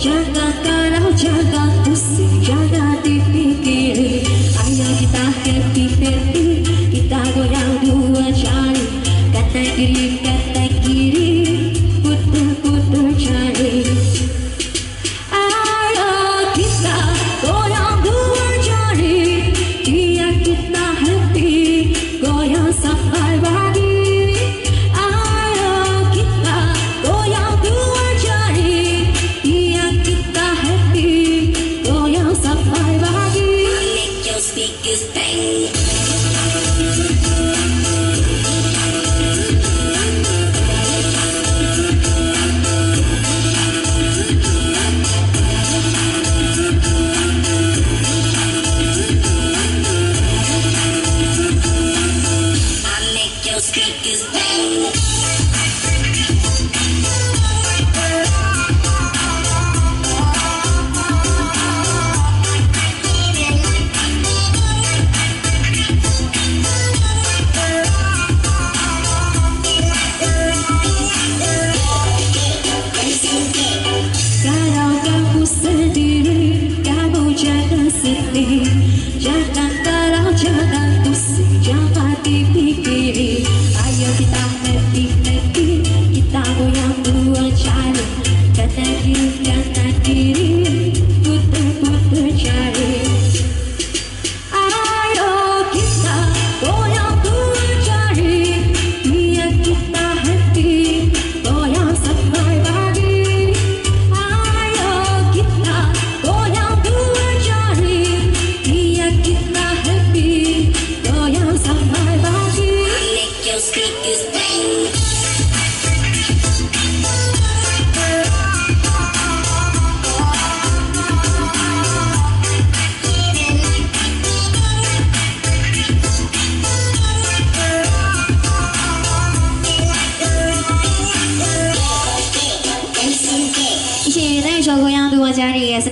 Jangan kalau kiri Aku 对我家里也是